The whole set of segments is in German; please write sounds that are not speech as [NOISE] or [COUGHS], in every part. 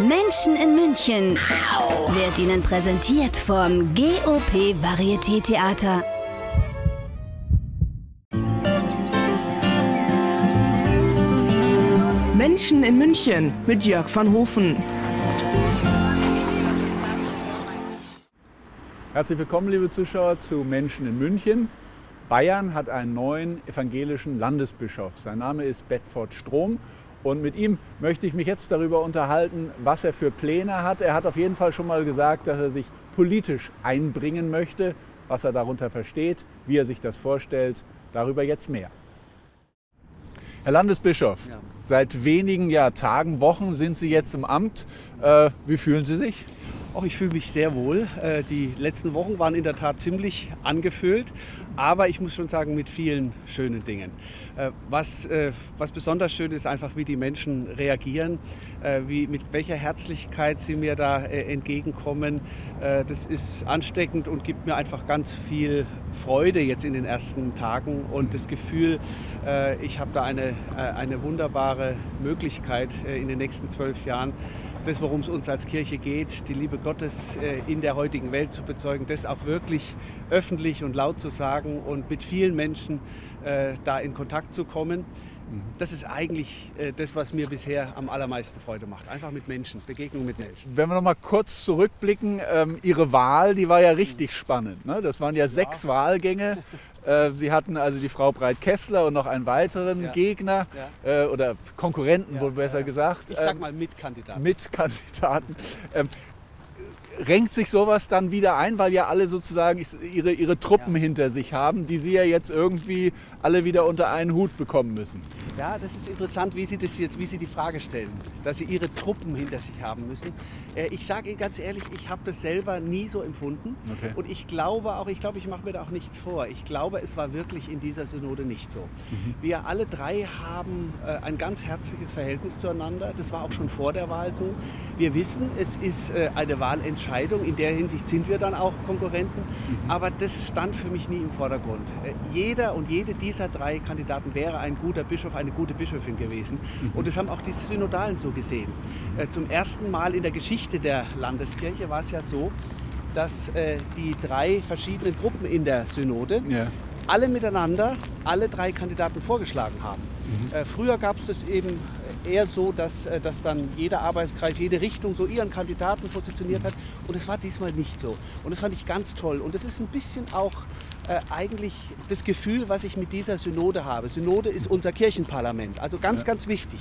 Menschen in München wird Ihnen präsentiert vom GOP Varieté Theater. Menschen in München mit Jörg van Hofen. Herzlich willkommen, liebe Zuschauer, zu Menschen in München. Bayern hat einen neuen evangelischen Landesbischof. Sein Name ist Bedford Strom und mit ihm möchte ich mich jetzt darüber unterhalten, was er für Pläne hat. Er hat auf jeden Fall schon mal gesagt, dass er sich politisch einbringen möchte, was er darunter versteht, wie er sich das vorstellt. Darüber jetzt mehr. Herr Landesbischof, ja. seit wenigen ja, Tagen, Wochen sind Sie jetzt im Amt. Äh, wie fühlen Sie sich? Auch ich fühle mich sehr wohl. Äh, die letzten Wochen waren in der Tat ziemlich angefüllt, aber ich muss schon sagen, mit vielen schönen Dingen. Äh, was, äh, was besonders schön ist, einfach wie die Menschen reagieren, wie, mit welcher Herzlichkeit sie mir da entgegenkommen. Das ist ansteckend und gibt mir einfach ganz viel Freude jetzt in den ersten Tagen und das Gefühl, ich habe da eine, eine wunderbare Möglichkeit in den nächsten zwölf Jahren, das, worum es uns als Kirche geht, die Liebe Gottes äh, in der heutigen Welt zu bezeugen, das auch wirklich öffentlich und laut zu sagen und mit vielen Menschen äh, da in Kontakt zu kommen. Das ist eigentlich äh, das, was mir bisher am allermeisten Freude macht. Einfach mit Menschen, Begegnung mit Menschen. Wenn wir noch mal kurz zurückblicken, ähm, Ihre Wahl, die war ja richtig spannend. Ne? Das waren ja, ja. sechs Wahlgänge. Äh, Sie hatten also die Frau Breit-Kessler und noch einen weiteren ja. Gegner ja. Äh, oder Konkurrenten, wohl besser gesagt. Ich sag ähm, mal Mitkandidaten. Mitkandidaten. Ähm, renkt sich sowas dann wieder ein, weil ja alle sozusagen ihre, ihre Truppen ja. hinter sich haben, die sie ja jetzt irgendwie alle wieder unter einen Hut bekommen müssen. Ja, das ist interessant, wie Sie, das jetzt, wie sie die Frage stellen, dass Sie Ihre Truppen hinter sich haben müssen. Äh, ich sage Ihnen ganz ehrlich, ich habe das selber nie so empfunden. Okay. Und ich glaube auch, ich glaube, ich mache mir da auch nichts vor. Ich glaube, es war wirklich in dieser Synode nicht so. Mhm. Wir alle drei haben äh, ein ganz herzliches Verhältnis zueinander. Das war auch schon vor der Wahl so. Wir wissen, es ist äh, eine Wahlentscheidung Entscheidung. In der Hinsicht sind wir dann auch Konkurrenten. Mhm. Aber das stand für mich nie im Vordergrund. Äh, jeder und jede dieser drei Kandidaten wäre ein guter Bischof, eine gute Bischofin gewesen. Mhm. Und das haben auch die Synodalen so gesehen. Äh, zum ersten Mal in der Geschichte der Landeskirche war es ja so, dass äh, die drei verschiedenen Gruppen in der Synode ja. Alle miteinander alle drei Kandidaten vorgeschlagen haben. Mhm. früher gab es das eben eher so, dass, äh, dass dann jeder Arbeitskreis, jede Richtung so ihren Kandidaten positioniert hat. Und es war diesmal nicht so. Und das fand ich ganz toll. Und es ist ein bisschen auch äh, eigentlich das Gefühl, was ich mit dieser Synode habe. Synode ist unser Kirchenparlament. Also ganz, ja. ganz wichtig,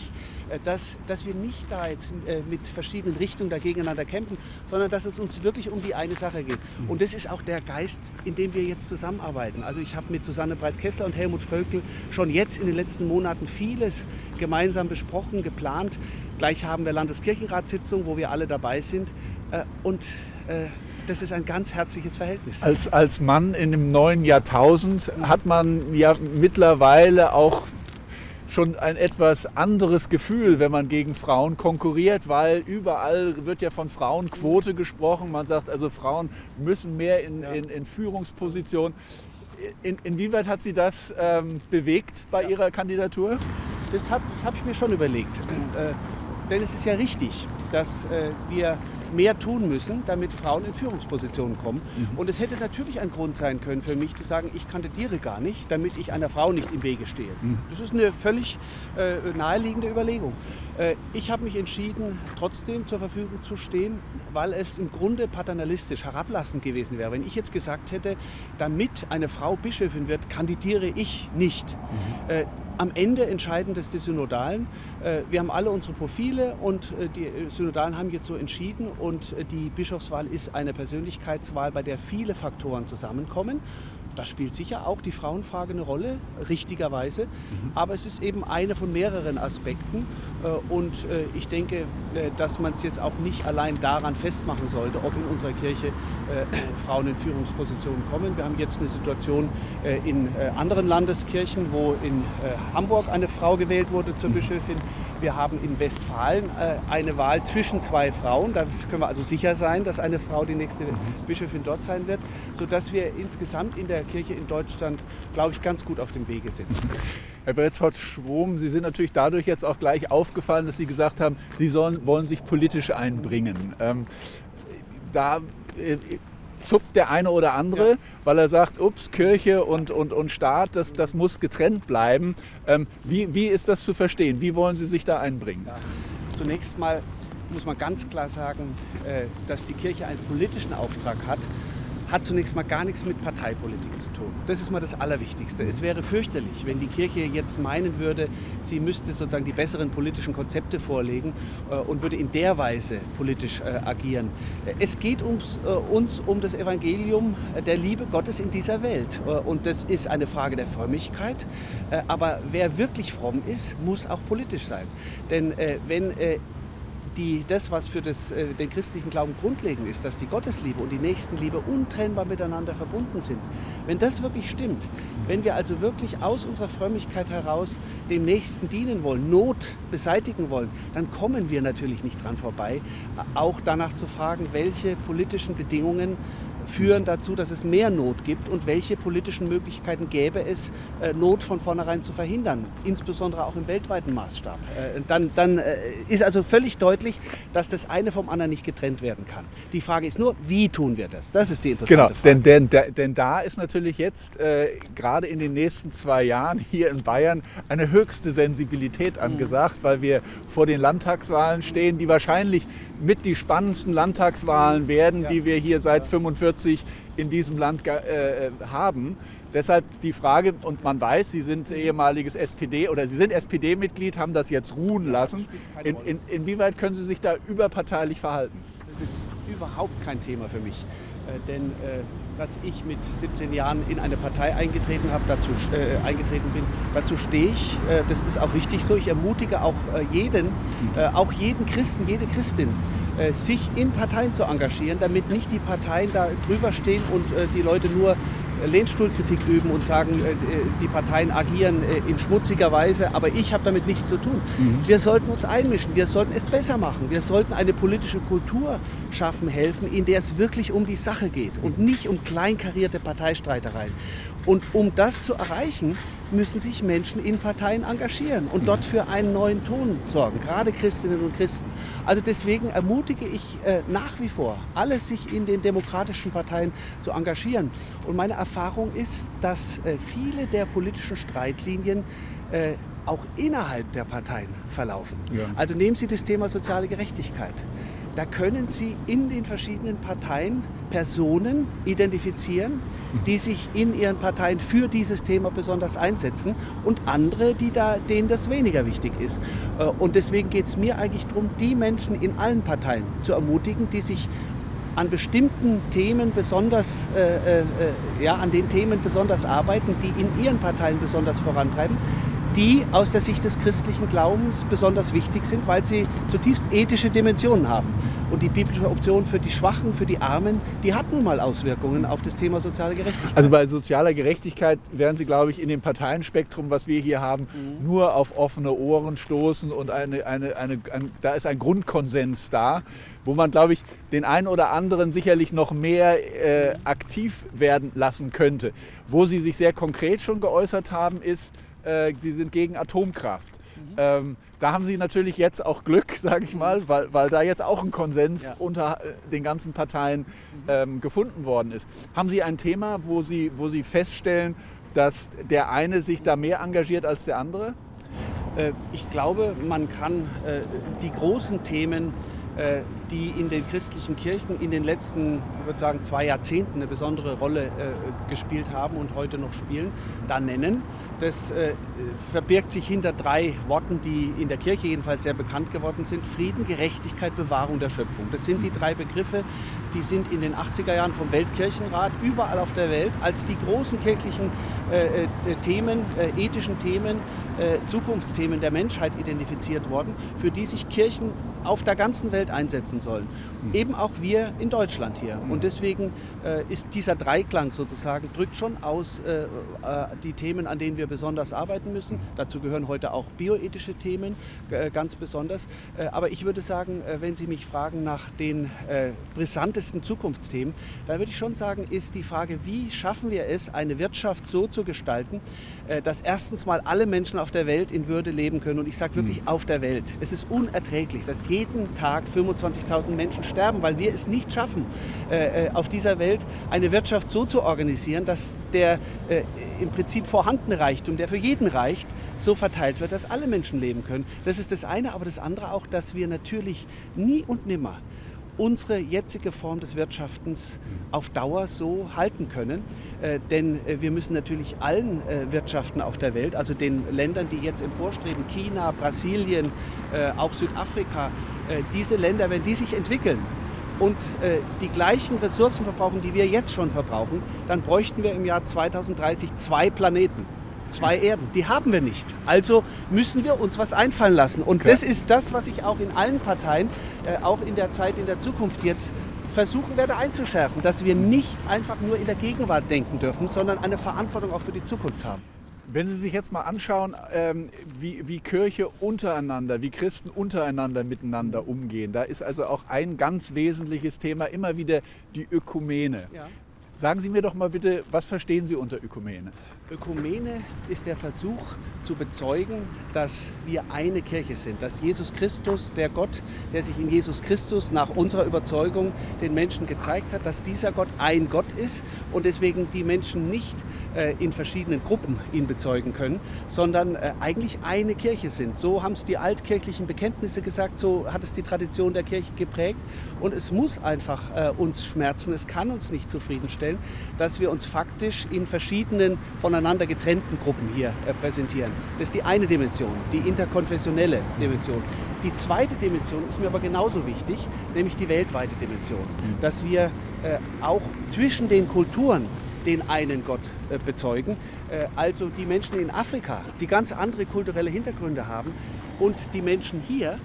äh, dass, dass wir nicht da jetzt äh, mit verschiedenen Richtungen da gegeneinander kämpfen, sondern dass es uns wirklich um die eine Sache geht. Mhm. Und das ist auch der Geist, in dem wir jetzt zusammenarbeiten. Also ich habe mit Susanne Breit-Kessler und Helmut Völkel schon jetzt in den letzten Monaten vieles gemeinsam besprochen, geplant. Gleich haben wir Landeskirchenratssitzung, wo wir alle dabei sind. Äh, und das ist ein ganz herzliches Verhältnis. Als, als Mann in dem neuen Jahrtausend hat man ja mittlerweile auch schon ein etwas anderes Gefühl, wenn man gegen Frauen konkurriert, weil überall wird ja von Frauenquote gesprochen. Man sagt also, Frauen müssen mehr in, ja. in, in Führungspositionen. In, inwieweit hat Sie das ähm, bewegt bei ja. Ihrer Kandidatur? Das habe hab ich mir schon überlegt. Äh, denn es ist ja richtig, dass äh, wir mehr tun müssen, damit Frauen in Führungspositionen kommen. Mhm. Und es hätte natürlich ein Grund sein können für mich zu sagen, ich kandidiere gar nicht, damit ich einer Frau nicht im Wege stehe. Mhm. Das ist eine völlig äh, naheliegende Überlegung. Äh, ich habe mich entschieden, trotzdem zur Verfügung zu stehen, weil es im Grunde paternalistisch, herablassend gewesen wäre. Wenn ich jetzt gesagt hätte, damit eine Frau Bischöfin wird, kandidiere ich nicht. Mhm. Äh, am Ende entscheiden das die Synodalen. Äh, wir haben alle unsere Profile und äh, die Synodalen haben jetzt so entschieden und äh, die Bischofswahl ist eine Persönlichkeitswahl, bei der viele Faktoren zusammenkommen. Da spielt sicher auch die Frauenfrage eine Rolle, richtigerweise. Mhm. Aber es ist eben eine von mehreren Aspekten. Äh, und äh, ich denke, äh, dass man es jetzt auch nicht allein daran festmachen sollte, ob in unserer Kirche [CLEARS THROAT] Frauen in Führungspositionen kommen. Wir haben jetzt eine Situation in anderen Landeskirchen, wo in Hamburg eine Frau gewählt wurde zur mhm. Wir haben in Westfalen eine Wahl zwischen zwei Frauen. Da können wir also sicher sein, dass eine Frau die nächste mhm. Bischöfin dort sein wird, sodass wir insgesamt in der Kirche in Deutschland, glaube ich, ganz gut auf dem Wege sind. Herr Bredford Strom, Sie sind natürlich dadurch jetzt auch gleich aufgefallen, dass Sie gesagt haben, Sie sollen, wollen sich politisch einbringen. Ähm, da äh, zuckt der eine oder andere, ja. weil er sagt, ups, Kirche und, und, und Staat, das, das muss getrennt bleiben. Ähm, wie, wie ist das zu verstehen? Wie wollen Sie sich da einbringen? Ja. Zunächst mal muss man ganz klar sagen, äh, dass die Kirche einen politischen Auftrag hat hat zunächst mal gar nichts mit Parteipolitik zu tun. Das ist mal das Allerwichtigste. Es wäre fürchterlich, wenn die Kirche jetzt meinen würde, sie müsste sozusagen die besseren politischen Konzepte vorlegen äh, und würde in der Weise politisch äh, agieren. Es geht ums, äh, uns um das Evangelium der Liebe Gottes in dieser Welt. Und das ist eine Frage der Frömmigkeit. Aber wer wirklich fromm ist, muss auch politisch sein. Denn wenn die, das, was für das, äh, den christlichen Glauben grundlegend ist, dass die Gottesliebe und die Nächstenliebe untrennbar miteinander verbunden sind. Wenn das wirklich stimmt, wenn wir also wirklich aus unserer Frömmigkeit heraus dem Nächsten dienen wollen, Not beseitigen wollen, dann kommen wir natürlich nicht dran vorbei, auch danach zu fragen, welche politischen Bedingungen führen dazu, dass es mehr Not gibt und welche politischen Möglichkeiten gäbe es, äh, Not von vornherein zu verhindern, insbesondere auch im weltweiten Maßstab. Äh, dann, dann äh, ist also völlig deutlich, dass das eine vom anderen nicht getrennt werden kann. Die Frage ist nur, wie tun wir das? Das ist die interessante genau, Frage. Denn, denn, denn da ist natürlich jetzt äh, gerade in den nächsten zwei Jahren hier in Bayern eine höchste Sensibilität mhm. angesagt, mhm. weil wir vor den Landtagswahlen stehen, die wahrscheinlich mit die spannendsten Landtagswahlen werden, ja. die wir hier seit 45 in diesem Land äh, haben. Deshalb die Frage, und man weiß, Sie sind ehemaliges SPD oder Sie sind SPD-Mitglied, haben das jetzt ruhen lassen. In, in, inwieweit können Sie sich da überparteilich verhalten? Das ist überhaupt kein Thema für mich. Äh, denn äh, dass ich mit 17 Jahren in eine Partei eingetreten, habe, dazu, äh, eingetreten bin, dazu stehe ich. Äh, das ist auch richtig so. Ich ermutige auch äh, jeden, äh, auch jeden Christen, jede Christin, sich in Parteien zu engagieren, damit nicht die Parteien da drüber stehen und die Leute nur Lehnstuhlkritik üben und sagen, äh, die Parteien agieren äh, in schmutziger Weise, aber ich habe damit nichts zu tun. Mhm. Wir sollten uns einmischen, wir sollten es besser machen, wir sollten eine politische Kultur schaffen, helfen, in der es wirklich um die Sache geht und nicht um kleinkarierte Parteistreitereien. Und um das zu erreichen, müssen sich Menschen in Parteien engagieren und dort für einen neuen Ton sorgen, gerade Christinnen und Christen. Also deswegen ermutige ich äh, nach wie vor, alle sich in den demokratischen Parteien zu engagieren. Und meine Erfahrung ist, dass äh, viele der politischen Streitlinien äh, auch innerhalb der Parteien verlaufen. Ja. Also nehmen Sie das Thema soziale Gerechtigkeit. Da können Sie in den verschiedenen Parteien Personen identifizieren, die sich in ihren Parteien für dieses Thema besonders einsetzen und andere, die da, denen das weniger wichtig ist. Äh, und deswegen geht es mir eigentlich darum, die Menschen in allen Parteien zu ermutigen, die sich an bestimmten Themen besonders, äh, äh, äh ja, an den Themen besonders arbeiten, die in ihren Parteien besonders vorantreiben, die aus der Sicht des christlichen Glaubens besonders wichtig sind, weil sie zutiefst ethische Dimensionen haben. Und die biblische Option für die Schwachen, für die Armen, die hat nun mal Auswirkungen auf das Thema soziale Gerechtigkeit. Also bei sozialer Gerechtigkeit werden Sie, glaube ich, in dem Parteienspektrum, was wir hier haben, mhm. nur auf offene Ohren stoßen und eine, eine, eine, ein, da ist ein Grundkonsens da, wo man, glaube ich, den einen oder anderen sicherlich noch mehr äh, aktiv werden lassen könnte. Wo Sie sich sehr konkret schon geäußert haben, ist, äh, sie sind gegen Atomkraft. Mhm. Ähm, da haben sie natürlich jetzt auch Glück, [LAUGHS] sage ich mal, weil, weil da jetzt auch ein Konsens ja. unter äh, den ganzen Parteien mhm. ähm, gefunden worden ist. Haben Sie ein Thema, wo Sie, wo sie feststellen, dass der eine sich da mehr engagiert als der andere? Äh, ich glaube, man kann äh, die großen Themen die in den christlichen Kirchen in den letzten, ich würde sagen, zwei Jahrzehnten eine besondere Rolle äh, gespielt haben und heute noch spielen, da nennen. Das äh, verbirgt sich hinter drei Worten, die in der Kirche jedenfalls sehr bekannt geworden sind. Frieden, Gerechtigkeit, Bewahrung der Schöpfung. Das sind die drei Begriffe, die sind in den 80er Jahren vom Weltkirchenrat überall auf der Welt als die großen kirchlichen äh, äh Themen, äh, Zukunftsthemen der Menschheit identifiziert worden, für die sich Kirchen auf der ganzen Welt einsetzen sollen. Mhm. Eben auch wir in Deutschland hier. Mhm. Und deswegen äh, ist dieser Dreiklang sozusagen, drückt schon aus äh, äh, die Themen, an denen wir besonders arbeiten müssen. Dazu gehören heute auch bioethische Themen äh, ganz besonders. Aber ich würde sagen, wenn Sie mich fragen nach den brisantesten Zukunftsthemen, da würde ich schon sagen, ist die Frage, wie schaffen wir es, eine Wirtschaft so zu gestalten, dass erstens mal alle Menschen auf der Welt in Würde leben können. Und ich sage wirklich mhm. auf der Welt. Es ist unerträglich, dass jeden Tag 25.000 Menschen sterben, weil wir es nicht schaffen, auf dieser Welt eine Wirtschaft so zu organisieren, dass der im Prinzip vorhandene Reichtum, der für jeden reicht, so verteilt wird, dass alle Menschen leben können. Das ist das eine, aber das andere auch, dass wir natürlich nie und nimmer unsere jetzige Form des Wirtschaftens auf Dauer so halten können. Äh, denn äh, wir müssen natürlich allen äh, Wirtschaften auf der Welt, also den Ländern, die jetzt emporstreben, China, Brasilien, äh, auch Südafrika, äh, diese Länder, wenn die sich entwickeln, und äh, die gleichen Ressourcen verbrauchen, die wir jetzt schon verbrauchen, dann bräuchten wir im Jahr 2030 zwei Planeten zwei Erden. Die haben wir nicht. Also müssen wir uns was einfallen lassen. Und okay. das ist das, was ich auch in allen Parteien, äh, auch in der Zeit in der Zukunft jetzt versuchen werde einzuschärfen, dass wir nicht einfach nur in der Gegenwart denken dürfen, sondern eine Verantwortung auch für die Zukunft haben. Wenn Sie sich jetzt mal anschauen, ähm, wie, wie, Kirche untereinander, wie Christen untereinander miteinander umgehen, da ist also auch ein ganz wesentliches Thema immer wieder die Ökumene. Ja. Sagen Sie mir doch mal bitte, was verstehen Sie unter Ökumene? Ökumene ist der Versuch zu bezeugen, dass wir eine Kirche sind, dass Jesus Christus, der Gott, der sich in Jesus Christus nach unserer Überzeugung den Menschen gezeigt hat, dass dieser Gott ein Gott ist und deswegen die Menschen nicht in verschiedenen Gruppen ihn bezeugen können, sondern äh, eigentlich eine Kirche sind. So haben es die altkirchlichen Bekenntnisse gesagt, so hat es die Tradition der Kirche geprägt und es muss einfach äh, uns schmerzen, es kann uns nicht zufriedenstellen, dass wir uns faktisch in verschiedenen von voneinander getrennten Gruppen hier äh, präsentieren. Das ist die eine Dimension, die interkonfessionelle Dimension. Die zweite Dimension ist mir aber genauso wichtig, nämlich die weltweite Dimension. Mhm. Dass wir äh, auch zwischen den Kulturen den einen Gott äh, bezeugen. also die Menschen in Afrika, die ganz andere kulturelle Hintergründe haben und die Menschen hier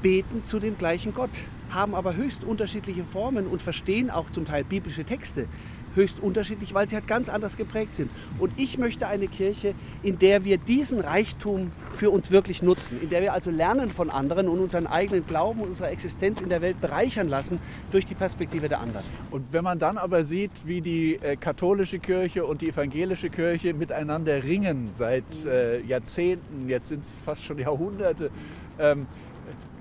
beten zu dem gleichen Gott, haben aber höchst unterschiedliche Formen und verstehen auch zum Teil biblische Texte höchst unterschiedlich, weil sie halt ganz anders geprägt sind. Und ich möchte eine Kirche, in der wir diesen Reichtum für uns wirklich nutzen, in der wir also lernen von anderen und unseren eigenen Glauben und unsere Existenz in der Welt bereichern lassen durch die Perspektive der anderen. Und wenn man dann aber sieht, wie die äh, katholische Kirche und die evangelische Kirche miteinander ringen seit äh, Jahrzehnten, jetzt sind es fast schon [LAUGHS] Jahrhunderte, ähm,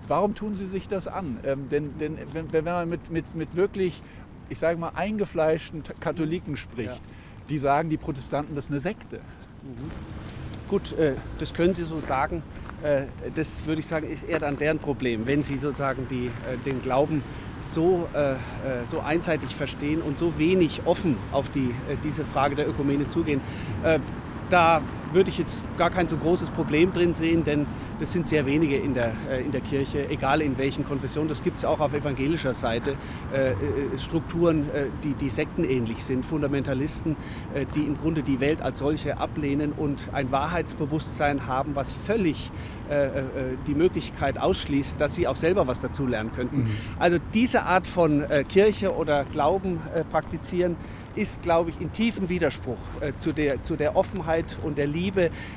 Warum tun sie sich das an? Ähm, denn, denn wenn, wenn man mit, mit, mit wirklich ich sage mal, eingefleischten Katholiken spricht, ja. die sagen, die Protestanten, das ist eine Sekte. Mhm. Gut, äh, das können Sie so sagen. Äh, das würde ich sagen, ist eher dann deren Problem, wenn Sie sozusagen die, äh, den Glauben so, so einseitig verstehen und so wenig offen auf die, diese Frage der Ökumene zugehen. da würde ich jetzt gar kein so großes Problem drin sehen, denn das sind sehr wenige in der, äh, in der Kirche, egal in welchen Konfessionen. Das gibt es auch auf evangelischer Seite. Äh, äh, Strukturen, die, die sektenähnlich sind, Fundamentalisten, die im Grunde die Welt als solche ablehnen und ein Wahrheitsbewusstsein haben, was völlig die Möglichkeit ausschließt, dass sie auch selber was dazu lernen könnten. Mhm. Also diese Art von Kirche oder Glauben praktizieren, ist, glaube ich, in tiefem Widerspruch zu, der, zu der Offenheit und der Liebe,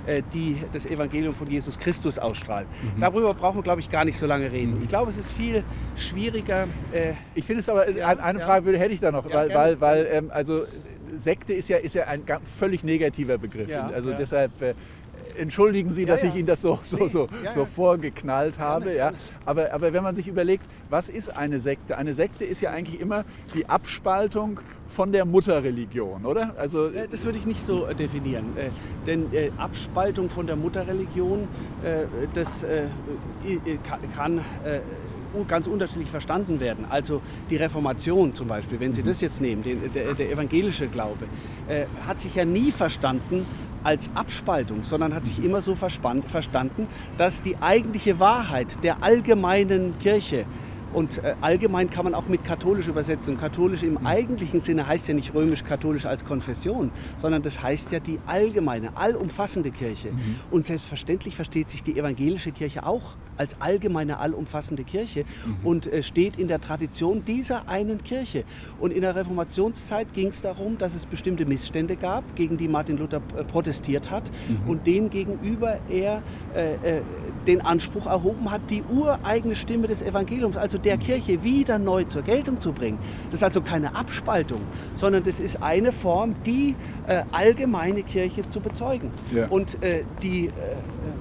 äh, die das Evangelium von Jesus Christus ausstrahlt. Mhm. Darüber brauchen wir, glaube ich, gar nicht so lange reden. Mhm. Ich glaube, es ist viel schwieriger. Äh, ich finde es aber, ja, eine Frage ja. hätte ich da noch, ja, weil, weil, weil ähm, also Sekte ist ja, ist ja ein völlig negativer Begriff. also deshalb äh, entschuldigen Sie, dass ich Ihnen das so, so, so, so vorgeknallt habe. Ja. Aber, aber wenn man sich überlegt, was ist eine Sekte? Eine Sekte ist ja eigentlich immer die Abspaltung von der Mutterreligion, oder? Also, das würde ich nicht so äh, definieren. Äh, denn äh, Abspaltung von der Mutterreligion, das kann ganz unterschiedlich verstanden werden. Also die Reformation zum Beispiel, wenn Sie mhm. das jetzt nehmen, der, der evangelische Glaube, hat sich ja nie verstanden als Abspaltung, sondern hat sich immer so verstanden, dass die eigentliche Wahrheit der allgemeinen Kirche Und äh, allgemein kann man auch mit katholisch übersetzen. Und katholisch im eigentlichen Sinne heißt ja nicht römisch-katholisch als Konfession, sondern das heißt ja die allgemeine, allumfassende Kirche. Mhm. Und selbstverständlich versteht sich die evangelische Kirche auch als allgemeine, allumfassende Kirche mhm. und äh, steht in der Tradition dieser einen Kirche. Und in der Reformationszeit ging es darum, dass es bestimmte Missstände gab, gegen die Martin Luther äh, protestiert hat mhm. und denen gegenüber er äh, äh den Anspruch erhoben hat, die ureigene Stimme des Evangeliums, also der Kirche, wieder neu zur Geltung zu bringen. Das ist also keine Abspaltung, sondern das ist eine Form, die äh, allgemeine Kirche zu bezeugen. Ja. Und äh, die, äh,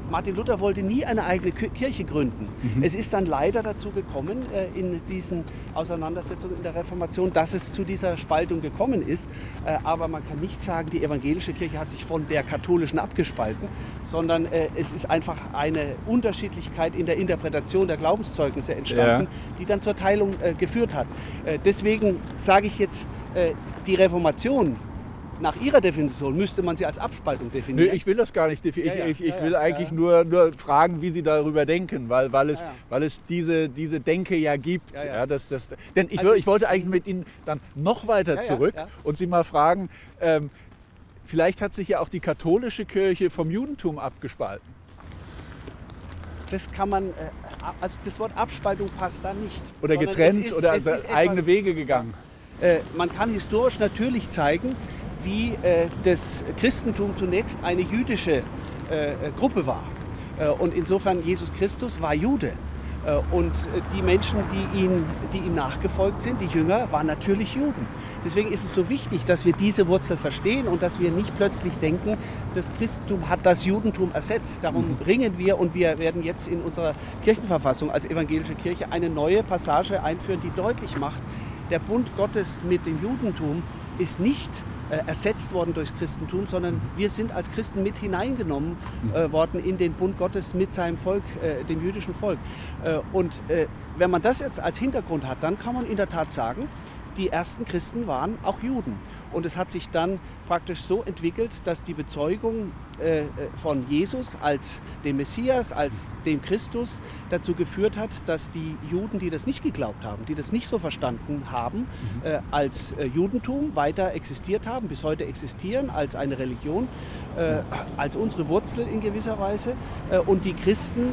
Martin Luther wollte nie eine eigene Kirche gründen. Mhm. Es ist dann leider dazu gekommen, äh, in diesen Auseinandersetzungen in der Reformation, dass es zu dieser Spaltung gekommen ist. Äh, aber man kann nicht sagen, die evangelische Kirche hat sich von der katholischen abgespalten, sondern äh, es ist einfach eine Unterschiedlichkeit in der Interpretation der Glaubenszeugnisse entstanden, ja. Die dann zur Teilung geführt hat. deswegen sage ich jetzt, die Reformation nach Ihrer Definition müsste man sie als Abspaltung definieren. Nee, ich will das gar nicht definieren. Ja, ja, ich, ich, ich will eigentlich Nur, nur fragen, wie Sie darüber denken, weil, weil, es, weil es diese, diese Denke ja gibt. Ja, das, das, denn ich, also, ich wollte eigentlich mit Ihnen dann noch weiter zurück und Sie mal fragen, ähm, vielleicht hat sich ja auch die katholische Kirche vom Judentum abgespalten. Das kann man, äh, also das Wort Abspaltung passt da nicht. Oder getrennt ist, oder eigene Wege gegangen. Äh, man kann historisch natürlich zeigen, wie äh, das Christentum zunächst eine jüdische äh, Gruppe war. Äh, und insofern Jesus Christus war Jude. Äh, und die Menschen, die, ihn, die ihm nachgefolgt sind, die Jünger, waren natürlich Juden. Deswegen ist es so wichtig, dass wir diese Wurzel verstehen und dass wir nicht plötzlich denken, das Christentum hat das Judentum ersetzt. Darum mhm. ringen wir und wir werden jetzt in unserer Kirchenverfassung als evangelische Kirche eine neue Passage einführen, die deutlich macht, der Bund Gottes mit dem Judentum ist nicht äh, ersetzt worden durchs Christentum, sondern wir sind als Christen mit hineingenommen äh, worden in den Bund Gottes mit seinem Volk, äh, dem jüdischen Volk. Äh, und äh, wenn man das jetzt als Hintergrund hat, dann kann man in der Tat sagen, die ersten Christen waren auch Juden. Und es hat sich dann praktisch so entwickelt, dass die Bezeugung äh, äh, von Jesus als dem Messias, als dem Christus dazu geführt hat, dass die Juden, die das nicht geglaubt haben, die das nicht so verstanden haben, mhm. äh, als äh, Judentum weiter existiert haben, bis heute existieren, als eine Religion, als unsere Wurzel in gewisser Weise. Und die Christen,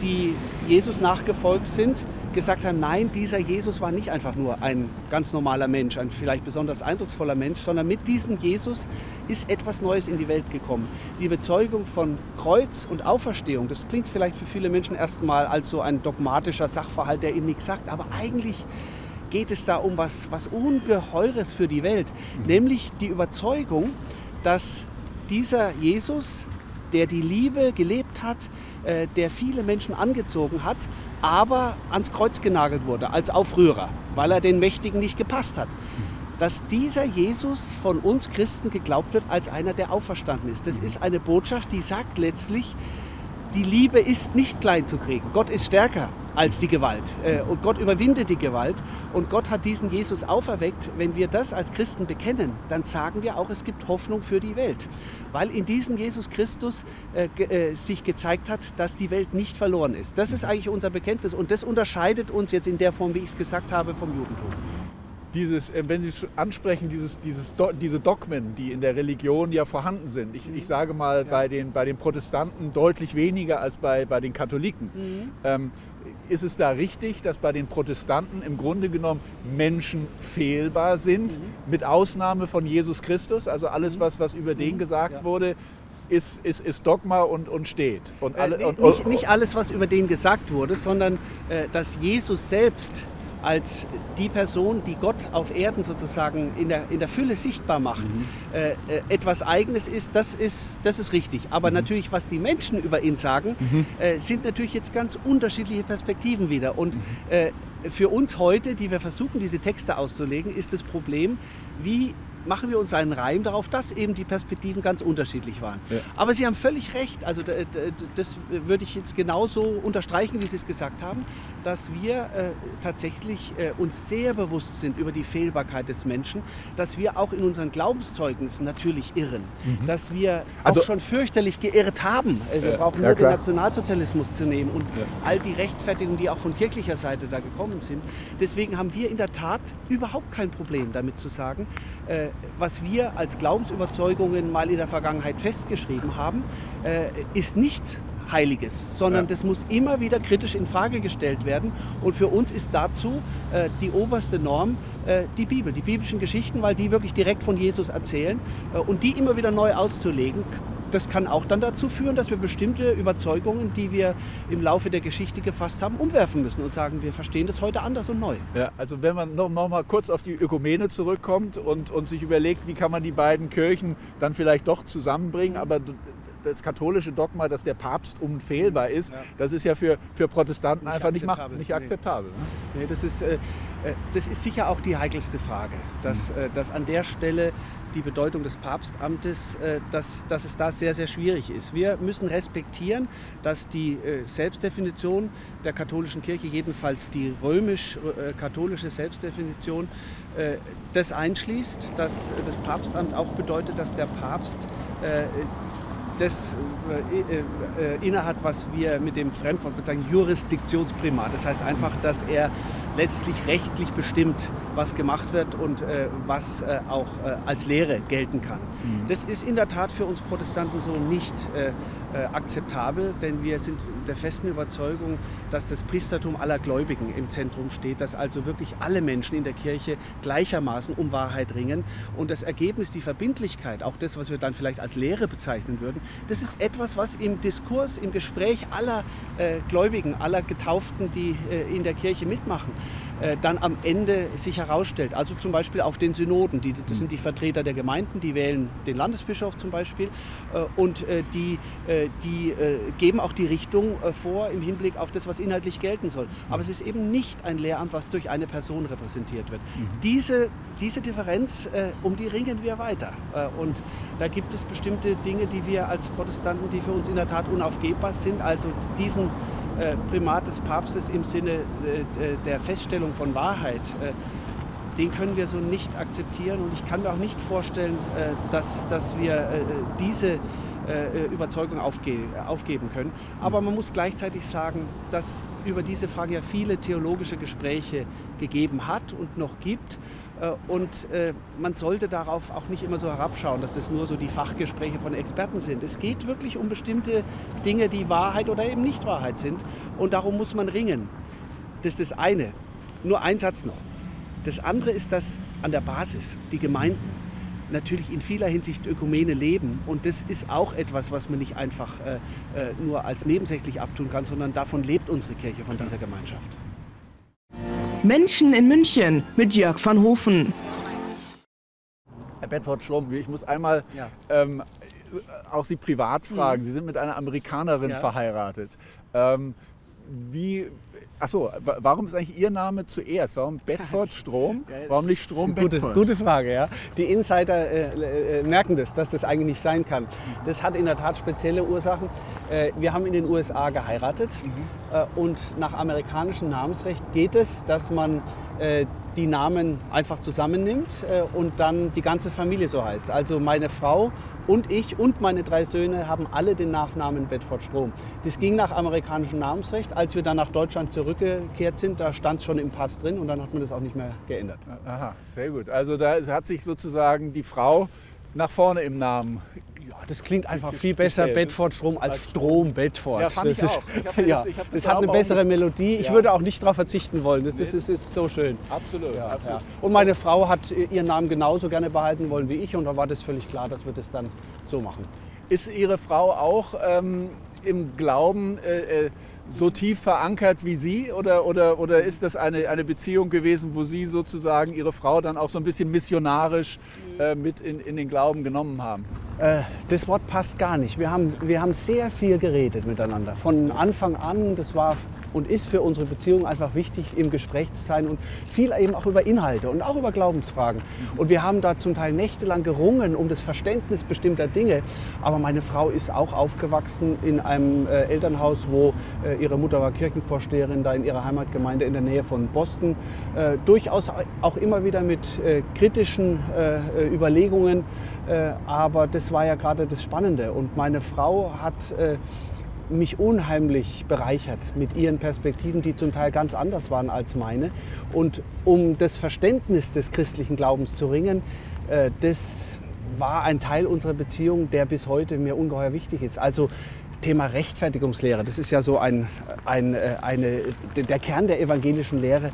die Jesus nachgefolgt sind, gesagt haben, nein, dieser Jesus war nicht einfach nur ein ganz normaler Mensch, ein vielleicht besonders eindrucksvoller Mensch, sondern mit diesem Jesus ist etwas Neues in die Welt gekommen. Die Bezeugung von Kreuz und Auferstehung, das klingt vielleicht für viele Menschen erstmal als so ein dogmatischer Sachverhalt, der ihnen nichts sagt, aber eigentlich geht es da um was, was Ungeheures für die Welt, mhm. nämlich die Überzeugung, dass dieser Jesus, der die Liebe gelebt hat, äh, der viele Menschen angezogen hat, aber ans Kreuz genagelt wurde als Aufrührer, weil er den Mächtigen nicht gepasst hat. Dass dieser Jesus von uns Christen geglaubt wird als einer, der auferstanden ist. Das ist eine Botschaft, die sagt letztlich, die Liebe ist nicht klein zu kriegen. Gott ist stärker als die Gewalt. Äh, und Gott überwindet die Gewalt. Und Gott hat diesen Jesus auferweckt. Wenn wir das als Christen bekennen, dann sagen wir auch, es gibt Hoffnung für die Welt. Weil in diesem Jesus Christus äh, äh, sich gezeigt hat, dass die Welt nicht verloren ist. Das ist eigentlich unser Bekenntnis. Und das unterscheidet uns jetzt in der Form, wie ich es gesagt habe, vom Judentum dieses, äh, wenn Sie es ansprechen, dieses, dieses, diese Dogmen, die in der Religion ja vorhanden sind. Ich, ich sage mal, ja. bei, den, bei den Protestanten deutlich weniger als bei, bei den Katholiken. Mhm. Ähm, ist es da richtig, dass bei den Protestanten im Grunde genommen Menschen fehlbar sind, mhm. mit Ausnahme von Jesus Christus? Also alles, mhm. was, was über den mhm. gesagt ja. wurde, ist, ist, ist Dogma und, und steht. Und alle, äh, nicht, und, nicht, alles, was über den gesagt wurde, sondern äh, dass Jesus selbst als die Person, die Gott auf Erden sozusagen in der, in der Fülle sichtbar macht, mhm. äh, äh, etwas Eigenes ist das, ist, das ist richtig. Aber mhm. natürlich, was die Menschen über ihn sagen, mhm. äh, sind natürlich jetzt ganz unterschiedliche Perspektiven wieder. Und mhm. äh, für uns heute, die wir versuchen, diese Texte auszulegen, ist das Problem, wie machen wir uns einen Reim darauf, dass eben die Perspektiven ganz unterschiedlich waren. Ja. Aber Sie haben völlig recht, also das würde ich jetzt genauso unterstreichen, wie Sie es gesagt haben, dass wir äh, tatsächlich äh, uns sehr bewusst sind über die Fehlbarkeit des Menschen, dass wir auch in unseren Glaubenszeugnissen natürlich irren, mhm. dass wir also, auch schon fürchterlich geirrt haben. Äh, wir brauchen nur ja, den Nationalsozialismus zu nehmen und ja. all die Rechtfertigungen, die auch von kirchlicher Seite da gekommen sind. Deswegen haben wir in der Tat überhaupt kein Problem damit zu sagen, äh, was wir als Glaubensüberzeugungen mal in der Vergangenheit festgeschrieben haben, äh, ist nichts Heiliges, sondern ja. das muss immer wieder kritisch in Frage gestellt werden. Und für uns ist dazu äh, die oberste Norm äh, die Bibel, die biblischen Geschichten, weil die wirklich direkt von Jesus erzählen äh, und die immer wieder neu auszulegen. Das kann auch dann dazu führen, dass wir bestimmte Überzeugungen, die wir im Laufe der Geschichte gefasst haben, umwerfen müssen und sagen, wir verstehen das heute anders und neu. Ja, also wenn man noch, noch mal kurz auf die Ökumene zurückkommt und, und sich überlegt, wie kann man die beiden Kirchen dann vielleicht doch zusammenbringen, aber das katholische Dogma, dass der Papst unfehlbar ist, ja. das ist ja für, für Protestanten nicht einfach nicht, mach, nicht akzeptabel. Nee. nee das, ist, äh, äh, das ist sicher auch die heikelste Frage, dass, mhm. äh, dass an der Stelle die Bedeutung des Papstamtes, äh, dass, dass es da sehr, sehr schwierig ist. Wir müssen respektieren, dass die äh, Selbstdefinition der katholischen Kirche, jedenfalls die römisch-katholische äh, Selbstdefinition, das einschließt, dass das Papstamt auch bedeutet, dass der Papst das äh, äh, äh, innehat, was wir mit dem Fremdwort bezeichnen, Jurisdiktionsprimat. Das heißt einfach, dass er letztlich rechtlich bestimmt, was gemacht wird und äh, was äh, auch äh, als Lehre gelten kann. Mhm. Das ist in der Tat für uns Protestanten so nicht äh, akzeptabel, denn wir sind der festen Überzeugung, dass das Priestertum aller Gläubigen im Zentrum steht, dass also wirklich alle Menschen in der Kirche gleichermaßen um Wahrheit ringen. Und das Ergebnis, die Verbindlichkeit, auch das, was wir dann vielleicht als Lehre bezeichnen würden, das ist etwas, was im Diskurs, im Gespräch aller äh, Gläubigen, aller Getauften, die äh, in der Kirche mitmachen, äh, dann am Ende sich herausstellt. Also zum Beispiel auf den Synoden, die, das sind die Vertreter der Gemeinden, die wählen den Landesbischof zum Beispiel äh, und äh, die, die geben auch die Richtung vor im Hinblick auf das, was inhaltlich gelten soll. Aber es ist eben nicht ein Lehramt, was durch eine Person repräsentiert wird. Mhm. Diese, diese Differenz, um die ringen wir weiter. Und da gibt es bestimmte Dinge, die wir als Protestanten, die für uns in der Tat unaufgebbar sind. Also diesen äh, Primat des Papstes im Sinne äh, äh, der Feststellung von Wahrheit, den können wir so nicht akzeptieren. Und ich kann mir auch nicht vorstellen, dass, dass wir diese Überzeugung aufge aufgeben können. Aber man muss gleichzeitig sagen, dass über diese Frage ja viele theologische Gespräche gegeben hat und noch gibt. Äh, und äh, man sollte darauf auch nicht immer so herabschauen, dass das nur so die Fachgespräche von Experten sind. Es geht wirklich um bestimmte Dinge, die Wahrheit oder eben nicht Wahrheit sind. Und darum muss man ringen. Das ist das eine. Nur ein Satz noch. Das andere ist, dass an der Basis die Gemeinden natürlich in vieler Hinsicht Ökumene leben. Und das ist auch etwas, was man nicht einfach äh, äh nur als nebensächlich abtun kann, sondern davon lebt unsere Kirche, von dieser Gemeinschaft. Menschen in München mit Jörg van Hofen. Herr Bedford Strom, ich muss einmal ja. ähm, auch Sie privat fragen. Mhm. Sie sind mit einer Amerikanerin ja. verheiratet. Ähm, wie, achso, warum ist eigentlich Ihr Name zuerst? Warum Bedford [LAUGHS] Strom? Warum nicht Strom Bedford? Gute, gute Frage, ja. Die Insider äh, äh, merken das, dass das eigentlich nicht sein kann. Das hat in der Tat spezielle Ursachen. Äh, wir haben in den USA geheiratet mhm. äh, und nach amerikanischem Namensrecht geht es, dass man äh, die Namen einfach zusammennimmt äh, und dann die ganze Familie so heißt. Also meine Frau und ich und meine drei Söhne haben alle den Nachnamen Bedford Strom. Das ging nach amerikanischem Namensrecht. Als wir dann nach Deutschland zurückgekehrt sind, da stand es schon im Pass drin und dann hat man das auch nicht mehr geändert. Aha, sehr gut. Also da hat sich sozusagen die Frau nach vorne im Namen ja, das klingt einfach viel besser Bedford Strom als Strom Bedford. Ja, fand das ich ist, auch. [LAUGHS] ja, das, das hat eine bessere Melodie. Ich ja. würde auch nicht darauf verzichten wollen. Das, das ist, ist, so schön. Absolut, ja, absolut. Und meine Frau hat ihren Namen genauso gerne behalten wollen wie ich und da war das völlig klar, dass wir das dann so machen. Ist Ihre Frau auch ähm, im Glauben äh, äh so tief verankert wie Sie? Oder, oder, oder ist das eine, eine Beziehung gewesen, wo Sie sozusagen Ihre Frau dann auch so ein bisschen missionarisch äh, mit in, in den Glauben genommen haben? Äh, das Wort passt gar nicht. Wir haben, wir haben sehr viel geredet miteinander. Von Anfang an, das war und ist für unsere Beziehung einfach wichtig, im Gespräch zu sein und viel eben auch über Inhalte und auch über Glaubensfragen. Und wir haben da zum Teil nächtelang gerungen um das Verständnis bestimmter Dinge. Aber meine Frau ist auch aufgewachsen in einem äh, Elternhaus, wo äh, ihre Mutter war Kirchenvorsteherin da in ihrer Heimatgemeinde in der Nähe von Boston. Äh, durchaus auch immer wieder mit äh, kritischen äh, Überlegungen. Äh, aber das war ja gerade das Spannende. Und meine Frau hat mich unheimlich bereichert mit ihren Perspektiven, die zum Teil ganz anders waren als meine. Und um das Verständnis des christlichen Glaubens zu ringen, äh, das war ein Teil unserer Beziehung, der bis heute mir ungeheuer wichtig ist. Also Thema Rechtfertigungslehre, das ist ja so ein, ein, äh, eine, der Kern der evangelischen Lehre.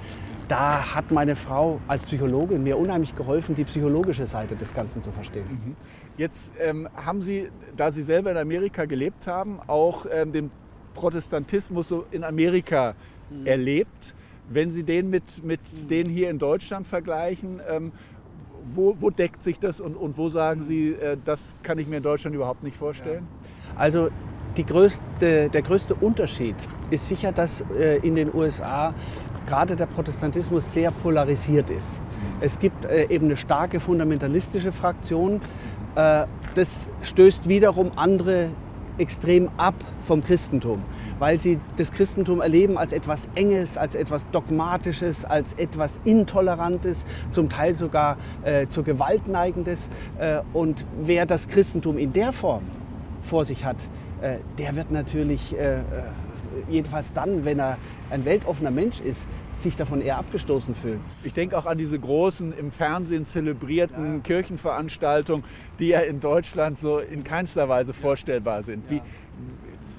Da hat meine Frau als Psychologin mir unheimlich geholfen, die psychologische Seite des Ganzen zu verstehen. Mhm. Jetzt ähm, haben Sie, da Sie selber in Amerika gelebt haben, auch ähm, den Protestantismus so in Amerika mhm. erlebt. Wenn Sie den mit, mit mhm. denen hier in Deutschland vergleichen, ähm, wo, wo, deckt sich das und, und wo sagen Sie, äh, das kann ich mir in Deutschland überhaupt nicht vorstellen? Ja. Also größte, der größte Unterschied ist sicher, dass äh, in den USA gerade der Protestantismus sehr polarisiert ist. Es gibt äh, eben eine starke fundamentalistische Fraktion, äh, das stößt wiederum andere extrem ab vom Christentum, weil sie das Christentum erleben als etwas Enges, als etwas Dogmatisches, als etwas Intolerantes, zum Teil sogar äh, zur Gewalt neigendes. Äh, und wer das Christentum in der Form vor sich hat, äh, der wird natürlich, äh, äh, jedenfalls dann, wenn er ein weltoffener Mensch ist, sich davon eher abgestoßen fühlen. Ich denke auch an diese großen im Fernsehen zelebrierten ja. Kirchenveranstaltungen, die ja in Deutschland so in keinster Weise vorstellbar sind. Wie,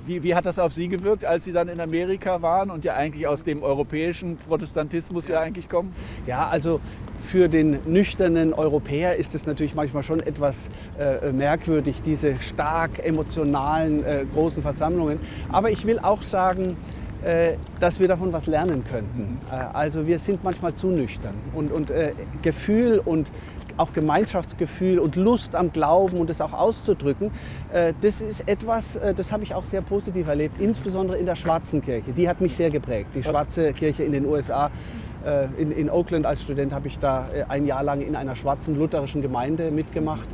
wie, wie, hat das auf Sie gewirkt, als Sie dann in Amerika waren und ja eigentlich aus dem europäischen Protestantismus ja, ja eigentlich kommen? Ja, also für den nüchternen Europäer ist es natürlich manchmal schon etwas äh, merkwürdig, diese stark emotionalen äh, großen Versammlungen. Aber ich will auch sagen, äh, dass wir davon was lernen könnten. Äh, also wir sind manchmal zu nüchtern und, und äh, Gefühl und auch Gemeinschaftsgefühl und Lust am Glauben und das auch auszudrücken, äh, das ist etwas, äh, das habe ich auch sehr positiv erlebt, insbesondere in der Schwarzen Kirche. Die hat mich sehr geprägt, die Schwarze Kirche in den USA. Äh, in, in, Oakland als Student habe ich da ein Jahr lang in einer schwarzen lutherischen Gemeinde mitgemacht.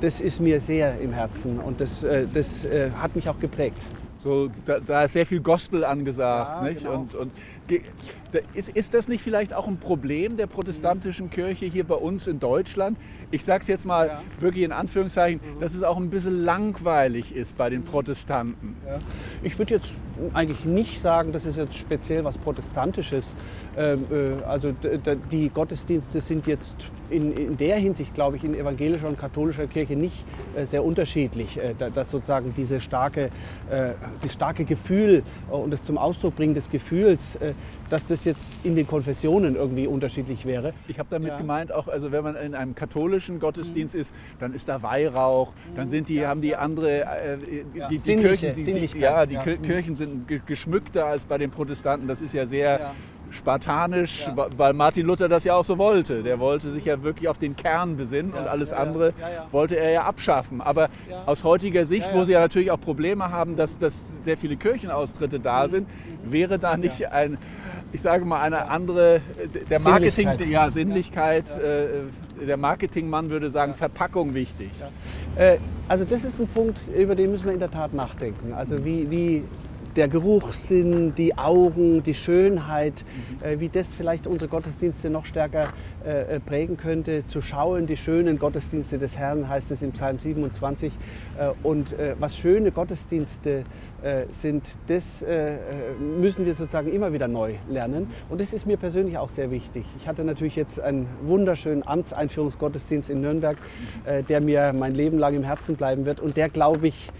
Das ist mir sehr im Herzen und das, das hat mich auch geprägt. So, da, da, ist sehr viel Gospel angesagt. Ja, nicht? Genau. Und, und ist, ist das nicht vielleicht auch ein Problem der protestantischen Kirche hier bei uns in Deutschland? Ich sage es jetzt mal ja. wirklich in Anführungszeichen, mhm. dass es auch ein bisschen langweilig ist bei den Protestanten. Ja. Ich würde jetzt eigentlich nicht sagen, dass es jetzt speziell was Protestantisches. Ähm, äh, also die Gottesdienste sind jetzt in, in der Hinsicht, glaube ich, in evangelischer und katholischer Kirche nicht äh, sehr unterschiedlich. Äh, dass sozusagen diese starke, das starke Gefühl und das zum Ausdruck bringen des Gefühls dass das jetzt in den Konfessionen irgendwie unterschiedlich wäre. Ich habe damit ja. gemeint, auch also wenn man in einem katholischen Gottesdienst mhm. ist, dann ist da Weihrauch, dann sind die, ja, haben die andere, äh, ja. die, die Kirchen, die, die, ja, die Kirchen sind geschmückter als bei den Protestanten. Das ist ja sehr spartanisch, weil Martin Luther das ja auch so wollte. Der wollte sich ja wirklich auf den Kern besinnen und alles andere wollte er ja abschaffen. Aber aus heutiger Sicht, wo sie ja natürlich auch Probleme haben, dass, dass sehr viele Kirchenaustritte da mhm. sind, wäre da nicht ein, ich sage mal, eine andere, der Marketing, Sinnlichkeit. ja, Sinnlichkeit, äh, der Marketingmann würde sagen, Verpackung wichtig. Äh, also das ist ein Punkt, über den müssen wir in der Tat nachdenken. Also wie, wie der Geruchssinn, die Augen, die Schönheit, mhm. äh, wie das vielleicht unsere Gottesdienste noch stärker äh, äh, prägen könnte. Zu schauen, die schönen Gottesdienste des Herrn, heißt es im Psalm 27. Äh, und äh, was schöne Gottesdienste äh, sind, das müssen wir sozusagen immer wieder neu lernen. Und das ist mir persönlich auch sehr wichtig. Ich hatte natürlich jetzt einen wunderschönen Amtseinführungsgottesdienst in Nürnberg, der mir mein Leben lang im Herzen bleiben wird. Und der, glaube ich,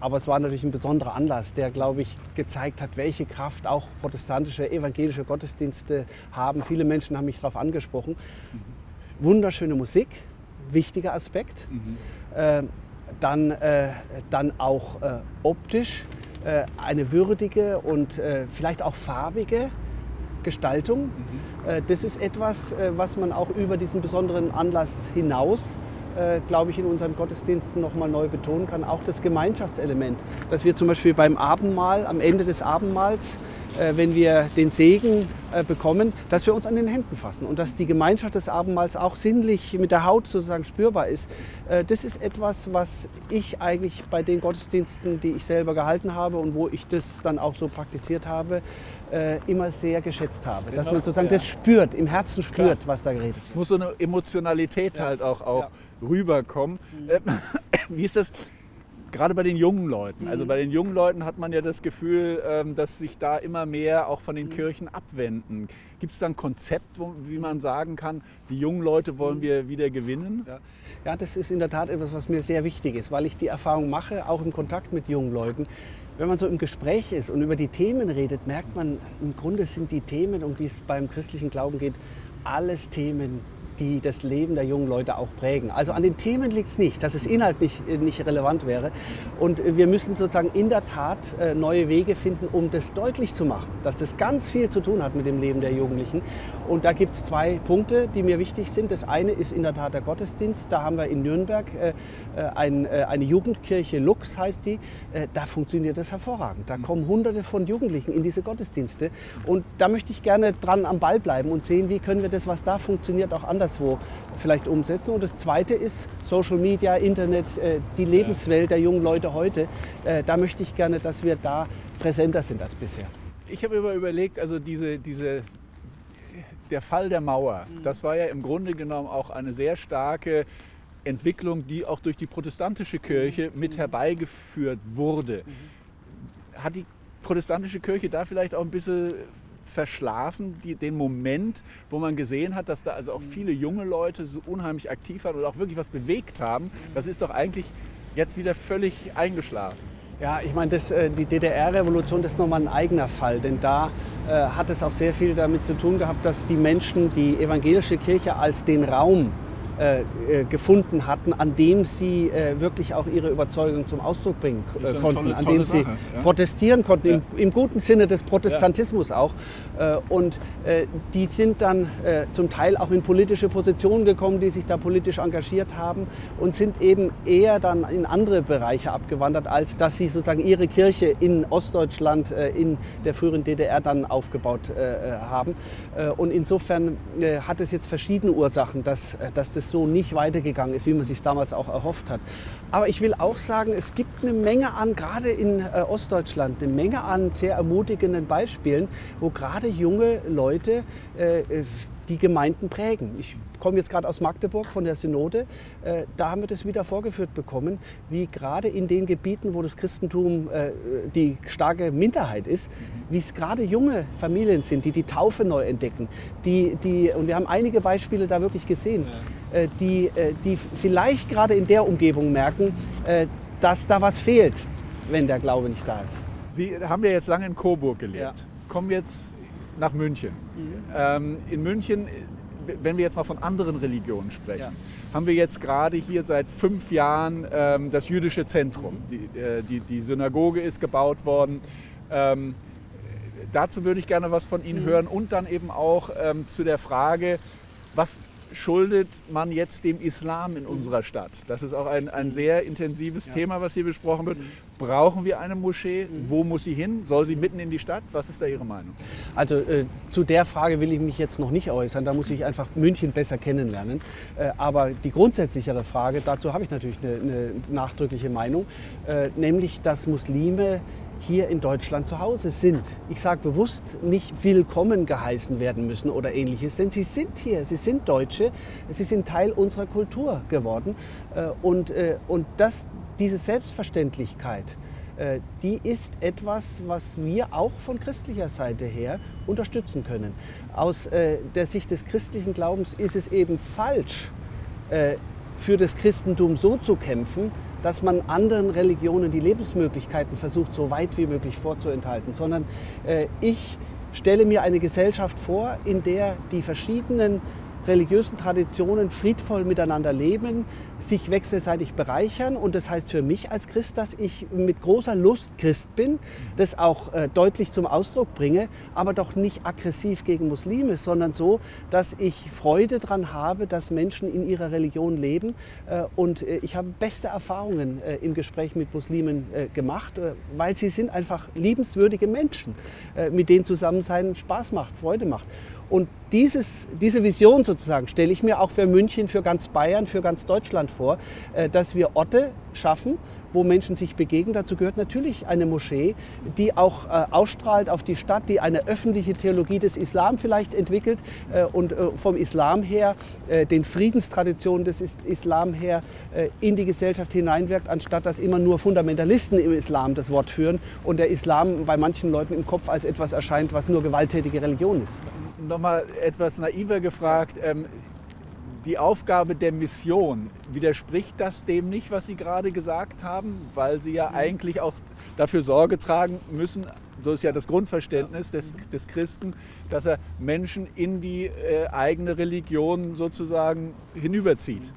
aber es war natürlich ein besonderer Anlass, der, glaube ich, gezeigt hat, welche Kraft auch protestantische, evangelische Gottesdienste haben. Viele Menschen haben mich darauf angesprochen. Wunderschöne Musik, wichtiger Aspekt. Mhm. Äh, dann, äh, dann auch äh, optisch äh, eine würdige und äh, vielleicht auch farbige Gestaltung. Mhm. Äh, das ist etwas, was man auch über diesen besonderen Anlass hinaus äh, glaube ich, in unseren Gottesdiensten nochmal neu betonen kann. Auch das Gemeinschaftselement, dass wir zum Beispiel beim Abendmahl, am Ende des Abendmahls, äh, wenn wir den Segen äh, bekommen, dass wir uns an den Händen fassen und dass die Gemeinschaft des Abendmahls auch sinnlich mit der Haut sozusagen spürbar ist. Äh, das ist etwas, was ich eigentlich bei den Gottesdiensten, die ich selber gehalten habe und wo ich das dann auch so praktiziert habe, immer sehr geschätzt habe. Dass man sozusagen das spürt, im Herzen spürt, Klar. was da geredet wird. Es muss so eine Emotionalität ja. halt auch, auch ja. rüberkommen. Mhm. [COUGHS] Wie ist das? Gerade bei den jungen Leuten. Also mhm. bei den jungen Leuten hat man ja das Gefühl, ähm, dass sich da immer mehr auch von den mhm. Kirchen abwenden. Gibt es da ein Konzept, wie man sagen kann, die jungen Leute wollen mhm. wir wieder gewinnen? Ja. ja, das ist in der Tat etwas, was mir sehr wichtig ist, weil ich die Erfahrung mache, auch im Kontakt mit jungen Leuten. Wenn man so im Gespräch ist und über die Themen redet, merkt man, im Grunde sind die Themen, um die es beim christlichen Glauben geht, alles Themen, die das Leben der jungen Leute auch prägen. Also an den Themen liegt es nicht, dass es inhaltlich nicht relevant wäre. Und wir müssen sozusagen in der Tat äh, neue Wege finden, um das deutlich zu machen, dass das ganz viel zu tun hat mit dem Leben der Jugendlichen. Und da gibt es zwei Punkte, die mir wichtig sind. Das eine ist in der Tat der Gottesdienst. Da haben wir in Nürnberg äh, äh ein, äh, eine Jugendkirche, Lux heißt die. Äh, da funktioniert das hervorragend. Da kommen hunderte von Jugendlichen in diese Gottesdienste. Und da möchte ich gerne dran am Ball bleiben und sehen, wie können wir das, was da funktioniert, auch anders anderswo vielleicht umsetzen. Und das Zweite ist Social Media, Internet, äh, die Lebenswelt der jungen Leute heute. Äh, da möchte ich gerne, dass wir da präsenter sind als bisher. Ich habe immer überlegt, also diese, diese, der Fall der Mauer, mhm. das war ja im Grunde genommen auch eine sehr starke Entwicklung, die auch durch die protestantische Kirche mhm. mit herbeigeführt wurde. Mhm. Hat die protestantische Kirche da vielleicht auch ein bisschen verschlafen, die, den Moment, wo man gesehen hat, dass da also auch viele junge Leute so unheimlich aktiv waren und auch wirklich was bewegt haben. Das ist doch eigentlich jetzt wieder völlig eingeschlafen. Ja, ich meine, das, äh, die DDR-Revolution, ist nochmal ein eigener Fall, denn da äh, hat es auch sehr viel damit zu tun gehabt, dass die Menschen die evangelische Kirche als den Raum äh, äh, gefunden hatten, an dem sie äh, wirklich auch ihre Überzeugung zum Ausdruck bringen äh, konnten, tolle, an dem sie ja. protestieren konnten, ja. im, im, guten Sinne des Protestantismus ja. auch. Äh, und die sind dann zum Teil auch in politische Positionen gekommen, die sich da politisch engagiert haben und sind eben eher dann in andere Bereiche abgewandert, als dass sie sozusagen ihre Kirche in Ostdeutschland, in der früheren DDR dann aufgebaut haben. und insofern hat es jetzt verschiedene Ursachen, dass, dass das es so nicht weitergegangen ist, wie man sich damals auch erhofft hat. Aber ich will auch sagen, es gibt eine Menge an, gerade in äh, Ostdeutschland, eine Menge an sehr ermutigenden Beispielen, wo gerade junge Leute äh, die Gemeinden prägen. Ich komme jetzt gerade aus Magdeburg von der Synode. Äh, da haben wir das wieder vorgeführt bekommen, wie gerade in den Gebieten, wo das Christentum äh, die starke Minderheit ist, wie es gerade junge Familien sind, die die Taufe neu entdecken. Die, die, und wir haben einige Beispiele da wirklich gesehen, äh, die, äh, die vielleicht gerade in der Umgebung merken, äh, dass da was fehlt, wenn der Glaube nicht da ist. Sie haben ja jetzt lange in Coburg gelebt. Ja. Kommen jetzt nach München. Mhm. Ähm, in München, wenn wir jetzt mal von anderen Religionen sprechen, ja. haben wir jetzt gerade hier seit fünf Jahren ähm, das jüdische Zentrum. Die, äh, die, die, Synagoge ist gebaut worden. Ähm, dazu würde ich gerne was von Ihnen mhm. hören und dann eben auch zu der Frage, was schuldet man jetzt dem Islam in unserer Stadt? Das ist auch ein, ein sehr intensives ja. Thema, was hier besprochen wird. Brauchen wir eine Moschee? Wo muss sie hin? Soll sie mitten in die Stadt? Was ist da Ihre Meinung? Also äh, zu der Frage will ich mich jetzt noch nicht äußern. Da muss ich einfach München besser kennenlernen. Äh, aber die grundsätzlichere Frage, dazu habe ich natürlich eine, eine nachdrückliche Meinung, äh, nämlich dass Muslime hier in Deutschland zu Hause sind. Ich sage bewusst nicht willkommen geheißen werden müssen oder ähnliches, denn sie sind hier, sie sind Deutsche, sie sind Teil unserer Kultur geworden. Äh, und, äh, und das, diese Selbstverständlichkeit, äh, die ist etwas, was wir auch von christlicher Seite her unterstützen können. Aus der Sicht des christlichen Glaubens ist es eben falsch, für das Christentum so zu kämpfen, dass man anderen Religionen die Lebensmöglichkeiten versucht, so weit wie möglich vorzuenthalten, sondern äh, ich stelle mir eine Gesellschaft vor, in der die verschiedenen religiösen Traditionen friedvoll miteinander leben, sich wechselseitig bereichern. Und das heißt für mich als Christ, dass ich mit großer Lust Christ bin, das auch äh, deutlich zum Ausdruck bringe, aber doch nicht aggressiv gegen Muslime, sondern so, dass ich Freude daran habe, dass Menschen in ihrer Religion leben. Äh, und äh, ich habe beste Erfahrungen äh, im Gespräch mit Muslimen äh, gemacht, äh, weil sie sind einfach liebenswürdige Menschen, mit denen zusammen sein Spaß macht, Freude macht. Und dieses, diese Vision sozusagen stelle ich mir auch für München, für ganz Bayern, für ganz Deutschland vor, äh, dass wir Orte schaffen, wo Menschen sich begegnen. Dazu gehört natürlich eine Moschee, die auch äh, ausstrahlt auf die Stadt, die eine öffentliche Theologie des Islam vielleicht entwickelt äh, und äh, vom Islam her, äh, den Friedenstraditionen des Is Islam her äh, in die Gesellschaft hineinwirkt, anstatt dass immer nur Fundamentalisten im Islam das Wort führen und der Islam bei manchen Leuten im Kopf als etwas erscheint, was nur gewalttätige Religion ist nochmal etwas naiver gefragt. Ähm, die Aufgabe der Mission, widerspricht das dem nicht, was Sie gerade gesagt haben? Weil Sie ja eigentlich auch dafür Sorge tragen müssen, so ist ja das Grundverständnis des, des Christen, dass er Menschen in die äh, eigene Religion sozusagen hinüberzieht.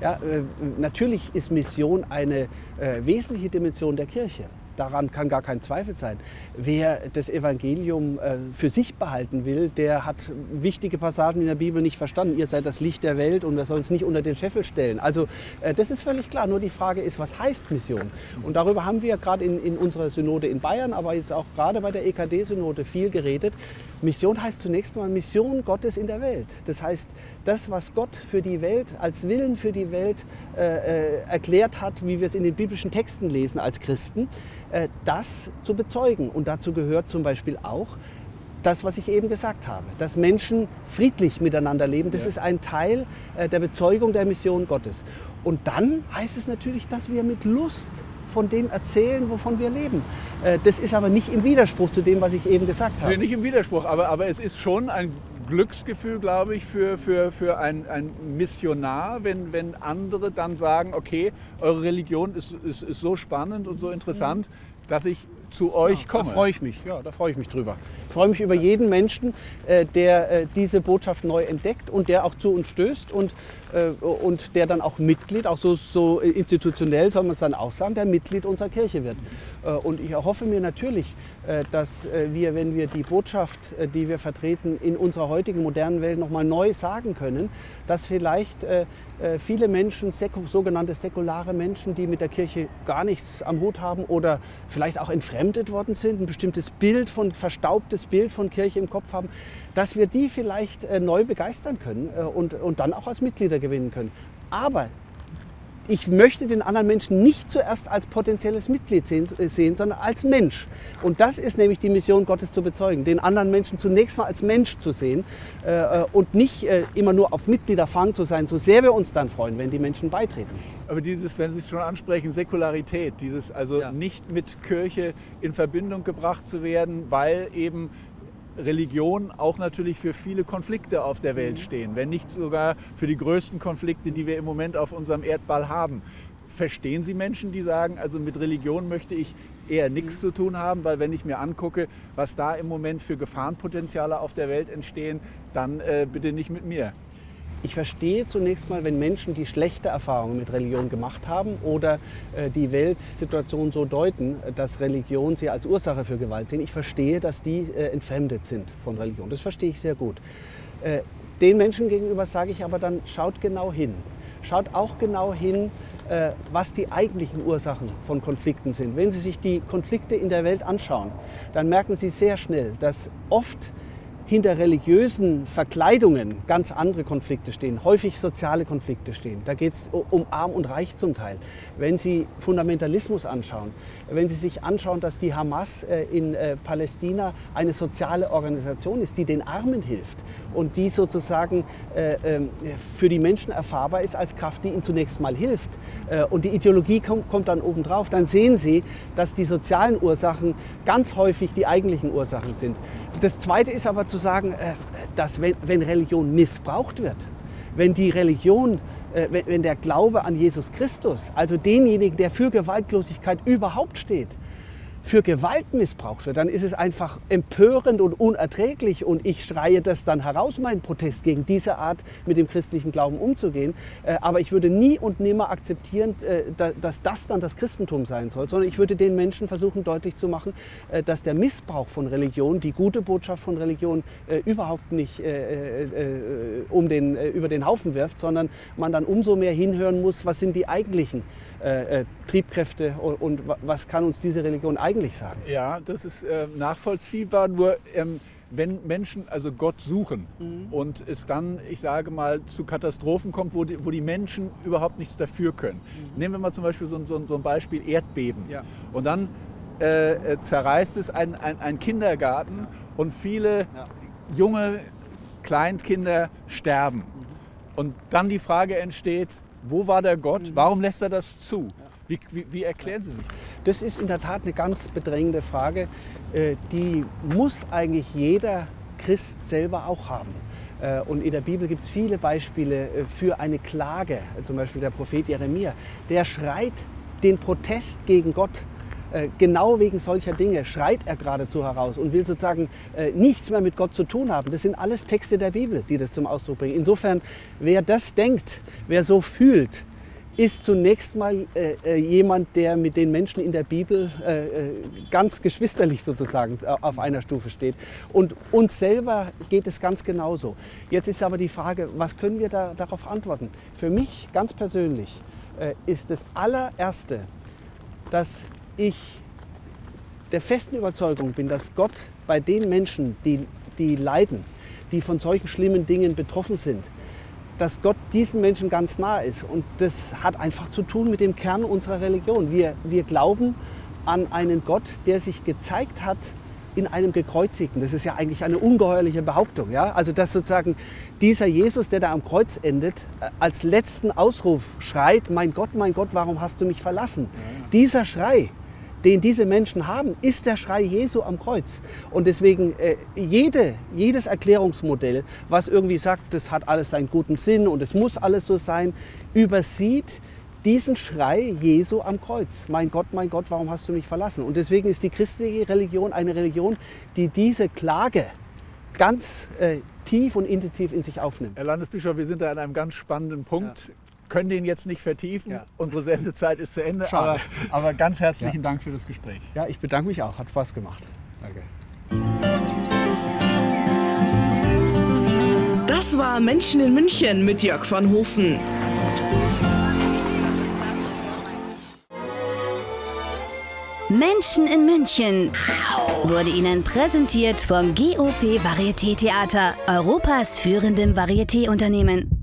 Ja, äh, natürlich ist Mission eine äh, wesentliche Dimension der Kirche. Daran kann gar kein Zweifel sein. Wer das Evangelium äh, für sich behalten will, der hat wichtige Passagen in der Bibel nicht verstanden. Ihr seid das Licht der Welt und wir sollen es nicht unter den Scheffel stellen. Also äh, das ist völlig klar. Nur die Frage ist, was heißt Mission? Und darüber haben wir gerade in, in unserer Synode in Bayern, aber jetzt auch gerade bei der EKD-Synode viel geredet. Mission heißt zunächst einmal Mission Gottes in der Welt. Das heißt, das, was Gott für die Welt als Willen für die Welt äh, äh erklärt hat, wie wir es in den biblischen Texten lesen als Christen, das zu bezeugen. Und dazu gehört zum Beispiel auch das, was ich eben gesagt habe, dass Menschen friedlich miteinander leben. Das ja. ist ein Teil äh, der Bezeugung der Mission Gottes. Und dann heißt es natürlich, dass wir mit Lust von dem erzählen, wovon wir leben. Äh, das ist aber nicht im Widerspruch zu dem, was ich eben gesagt habe. Nee, nicht im Widerspruch, aber, aber es ist schon ein Glücksgefühl, glaube ich, für, für, für einen Missionar, wenn, wenn andere dann sagen, okay, eure Religion ist, ist, ist so spannend und so interessant, dass ich zu euch ja, komme. Da freue ich mich, ja, da freue ich mich drüber. Ich freue mich über jeden Menschen, äh, der äh, diese Botschaft neu entdeckt und der auch zu uns stößt und, und der dann auch Mitglied, auch so, so institutionell soll man es dann auch sagen, der Mitglied unserer Kirche wird. Äh, und ich erhoffe mir natürlich, äh, dass äh, wir, wenn wir die Botschaft, die wir vertreten, in unserer heutigen modernen Welt nochmal neu sagen können, dass vielleicht viele Menschen, sogenannte säkulare Menschen, die mit der Kirche gar nichts am Hut haben oder vielleicht auch entfremdet worden sind, ein bestimmtes Bild von, verstaubtes Bild von Kirche im Kopf haben, dass wir die vielleicht neu begeistern können und, und dann auch als Mitglieder gewinnen können. Aber ich möchte den anderen Menschen nicht zuerst als potenzielles Mitglied sehen, sehen, sondern als Mensch. Und das ist nämlich die Mission Gottes zu bezeugen, den anderen Menschen zunächst mal als Mensch zu sehen äh, und nicht äh, immer nur auf Mitgliederfang zu sein, so sehr wir uns dann freuen, wenn die Menschen beitreten. Aber dieses, wenn Sie es schon ansprechen, Säkularität, dieses also ja. nicht mit Kirche in Verbindung gebracht zu werden, weil eben Religion auch natürlich für viele Konflikte auf der Welt mhm. stehen, wenn nicht sogar für die größten Konflikte, die wir im Moment auf unserem Erdball haben. Verstehen Sie Menschen, die sagen, also mit Religion möchte ich eher nichts mhm. zu tun haben, weil wenn ich mir angucke, was da im Moment für Gefahrenpotenziale auf der Welt entstehen, dann äh, bitte nicht mit mir. Ich verstehe zunächst mal, wenn Menschen, die schlechte Erfahrungen mit Religion gemacht haben oder äh, die Weltsituation so deuten, dass Religion sie als Ursache für Gewalt sehen, ich verstehe, dass die äh, entfremdet sind von Religion. Das verstehe ich sehr gut. Äh, den Menschen gegenüber sage ich aber dann, schaut genau hin. Schaut auch genau hin, äh, was die eigentlichen Ursachen von Konflikten sind. Wenn Sie sich die Konflikte in der Welt anschauen, dann merken Sie sehr schnell, dass oft hinter religiösen Verkleidungen ganz andere Konflikte stehen, häufig soziale Konflikte stehen. Da geht es um Arm und Reich zum Teil. Wenn Sie Fundamentalismus anschauen, wenn Sie sich anschauen, dass die Hamas äh, in äh, Palästina eine soziale Organisation ist, die den Armen hilft und die sozusagen äh, ähm, für die Menschen erfahrbar ist als Kraft, die ihnen zunächst mal hilft. Und die Ideologie kommt, dann obendrauf. Dann sehen Sie, dass die sozialen Ursachen ganz häufig die eigentlichen Ursachen sind. Das Zweite ist aber zu sagen, äh, dass wenn, wenn Religion missbraucht wird, wenn die Religion, äh, wenn der Glaube an Jesus Christus, also denjenigen, der für Gewaltlosigkeit überhaupt steht, für Gewalt missbraucht wird, dann ist es einfach empörend und unerträglich und ich schreie das dann heraus, meinen Protest gegen diese Art mit dem christlichen Glauben umzugehen. Äh, aber ich würde nie und nimmer akzeptieren, äh, dass das dann das Christentum sein soll, sondern ich würde den Menschen versuchen deutlich zu machen, äh, dass der Missbrauch von Religion, die gute Botschaft von Religion überhaupt nicht um den, über den Haufen wirft, sondern man dann umso mehr hinhören muss, was sind die eigentlichen Triebkräfte und was kann uns diese Religion eigentlich sagen. Ja, das ist nachvollziehbar, nur ähm, wenn Menschen also Gott suchen mhm. und es dann, ich sage mal, zu Katastrophen kommt, wo die, wo die Menschen überhaupt nichts dafür können. Mhm. Nehmen wir mal zum Beispiel so, so, so ein Beispiel Erdbeben. Ja. Und dann äh, äh zerreißt es ein, ein, ein Kindergarten ja. und viele ja. junge Kleinkinder sterben. Mhm. Und dann die Frage entsteht, wo war der Gott? Mhm. Warum lässt er das zu? Wie, wie, wie, erklären Sie sich? Das ist in der Tat eine ganz bedrängende Frage. Äh, die muss eigentlich jeder Christ selber auch haben. Äh, und in der Bibel gibt es viele Beispiele äh, für eine Klage. Zum Beispiel der Prophet Jeremia. Der schreit den Protest gegen Gott. Genau wegen solcher Dinge schreit er geradezu heraus und will sozusagen nichts mehr mit Gott zu tun haben. Das sind alles Texte der Bibel, die das zum Ausdruck bringen. Insofern, wer das denkt, wer so fühlt, ist zunächst mal äh, äh, jemand, der mit den Menschen in der Bibel äh, äh, ganz geschwisterlich sozusagen auf einer Stufe steht. Und uns selber geht es ganz genauso. Jetzt ist aber die Frage, was können wir da, darauf antworten? Für mich ganz persönlich äh, ist das allererste, dass ich der festen Überzeugung bin, dass Gott bei den Menschen, die, die leiden, die von solchen schlimmen Dingen betroffen sind, dass Gott diesen Menschen ganz nah ist. Und das hat einfach zu tun mit dem Kern unserer Religion. Wir, wir glauben an einen Gott, der sich gezeigt hat in einem Gekreuzigten. Das ist ja eigentlich eine ungeheuerliche Behauptung. Ja? Also dass sozusagen dieser Jesus, der da am Kreuz endet, äh, als letzten Ausruf schreit, mein Gott, mein Gott, warum hast du mich verlassen? Ja. Dieser Schrei, den diese Menschen haben, ist der Schrei Jesu am Kreuz. Und deswegen äh, jede, jedes Erklärungsmodell, was irgendwie sagt, das hat alles seinen guten Sinn und es muss alles so sein, übersieht diesen Schrei Jesu am Kreuz. Mein Gott, mein Gott, warum hast du mich verlassen? Und deswegen ist die christliche Religion eine Religion, die diese Klage ganz äh, tief und intensiv in sich aufnimmt. Herr Landesbischof, wir sind da an einem ganz spannenden Punkt. Ja können den jetzt nicht vertiefen. Ja. Unsere Sendezeit ist zu Ende. Aber, aber, ganz herzlichen ja. Dank für das Gespräch. Ja, ich bedanke mich auch. Hat Spaß gemacht. Danke. Das war Menschen in München mit Jörg van Hofen. Menschen in München wurde Ihnen präsentiert vom GOP Varieté Theater, Europas führendem Varieté-Unternehmen.